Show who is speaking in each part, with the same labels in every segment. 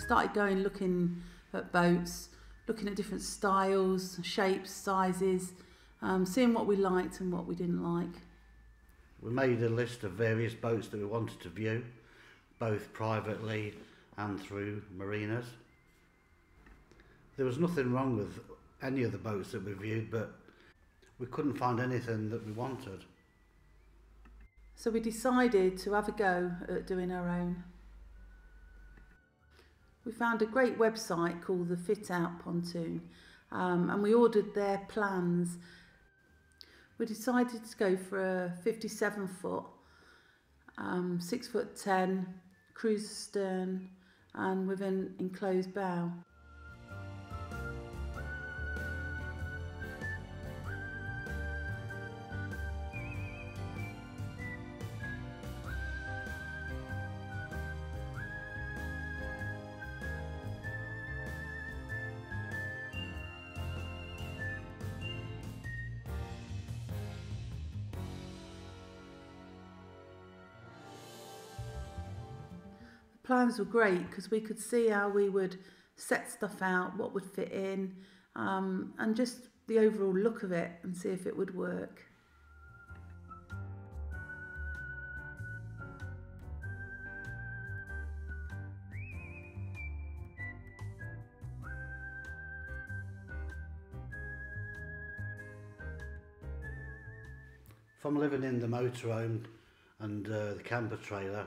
Speaker 1: started going looking at boats, looking at different styles, shapes, sizes, um, seeing what we liked and what we didn't like.
Speaker 2: We made a list of various boats that we wanted to view, both privately and through marinas. There was nothing wrong with any of the boats that we viewed, but we couldn't find anything that we wanted.
Speaker 1: So we decided to have a go at doing our own. we found a great website called the Fit Out Pontoon um, and we ordered their plans. We decided to go for a 57 foot, um, 6 foot 10, cruiser stern and with an enclosed bow. Plans were great because we could see how we would set stuff out, what would fit in, um, and just the overall look of it and see if it would work.
Speaker 2: From living in the motorhome and uh, the camper trailer,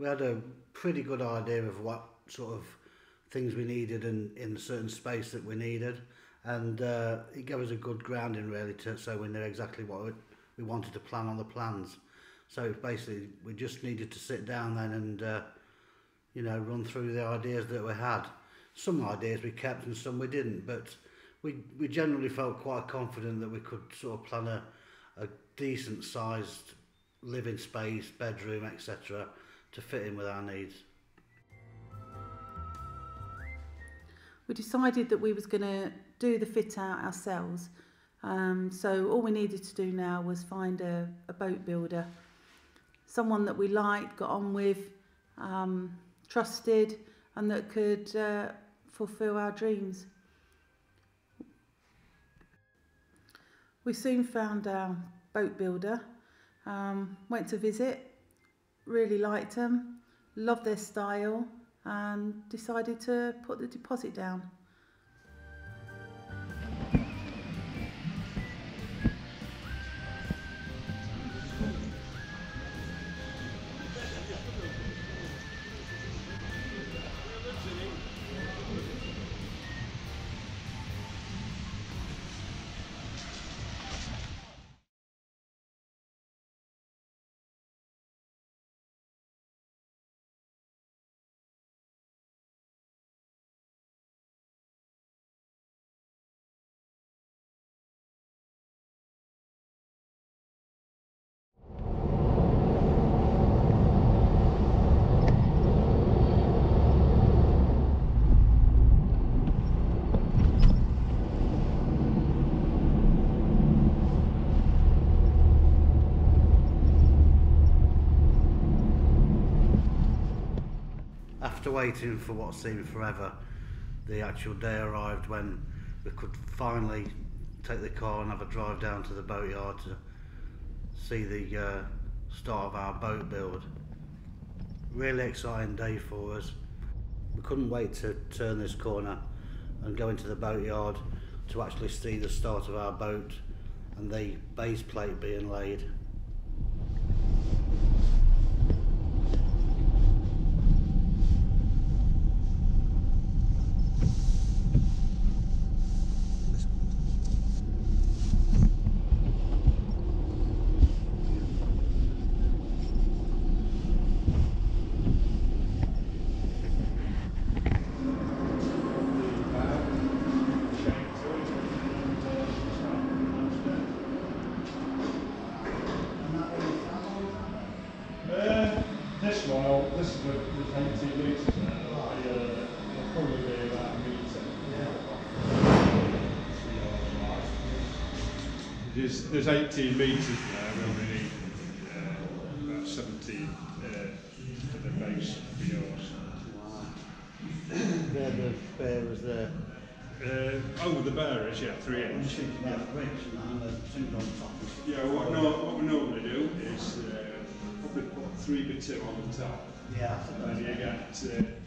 Speaker 2: we had a pretty good idea of what sort of things we needed in, in a certain space that we needed. And uh, it gave us a good grounding really to, so we knew exactly what we wanted to plan on the plans. So basically we just needed to sit down then and, uh, you know, run through the ideas that we had. Some ideas we kept and some we didn't, but we, we generally felt quite confident that we could sort of plan a, a decent sized living space, bedroom, etc to fit in with our needs.
Speaker 1: We decided that we was going to do the fit out ourselves. Um, so all we needed to do now was find a, a boat builder, someone that we liked, got on with, um, trusted, and that could uh, fulfill our dreams. We soon found our boat builder, um, went to visit, really liked them, loved their style and decided to put the deposit down.
Speaker 2: Waiting for what seemed forever, the actual day arrived when we could finally take the car and have a drive down to the boatyard to see the uh, start of our boat build. Really exciting day for us. We couldn't wait to turn this corner and go into the boatyard to actually see the start of our boat and the base plate being laid.
Speaker 3: There's, there's 18 metres there, we only need uh, about 17 uh, for the base for yours.
Speaker 2: They're the bearers there.
Speaker 3: Uh, oh, the bearers, yeah, three
Speaker 2: I'm
Speaker 3: inch.
Speaker 2: thinking about bricks and that, and the things on top and stuff.
Speaker 3: Yeah, what, no, what we normally do is uh, probably put three by two on the top,
Speaker 2: Yeah, I
Speaker 3: then you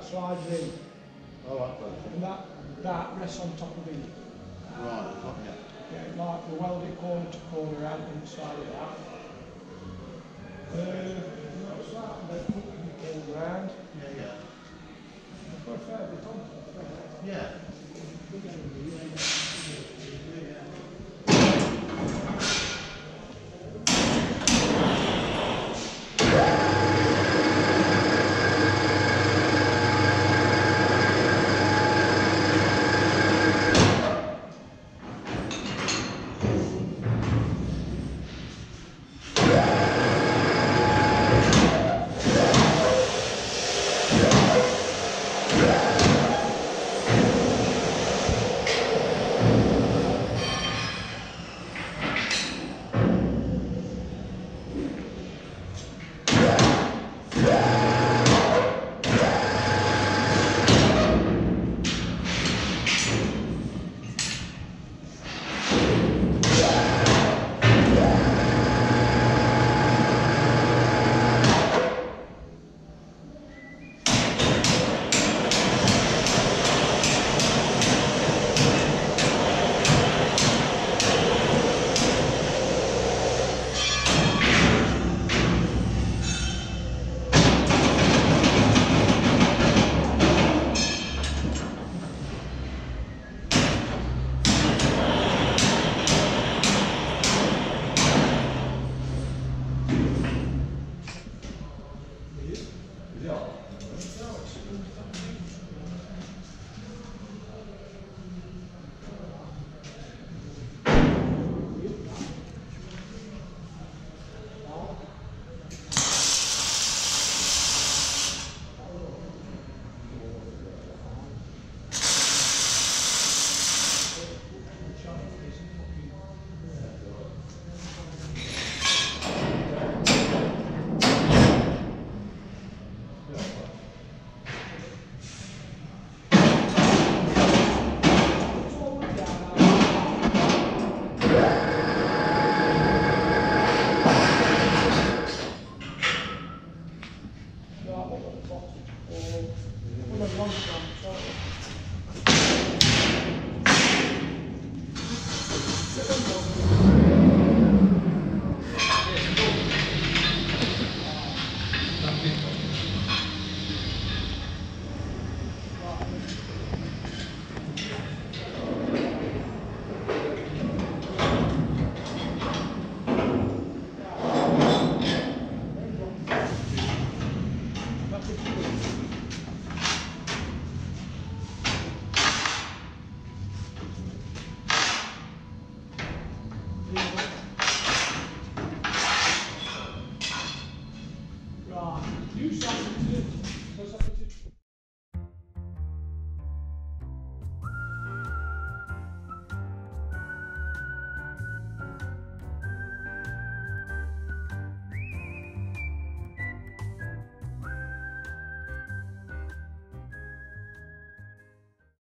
Speaker 4: that slides in,
Speaker 2: All right,
Speaker 4: and that, that rests on top of it.
Speaker 2: Right, yeah.
Speaker 4: Yeah, like we weld it corner to corner out inside of that. Uh, that's that, then put it all round.
Speaker 2: Yeah, yeah.
Speaker 4: Put a fair bit on top of that.
Speaker 2: Yeah.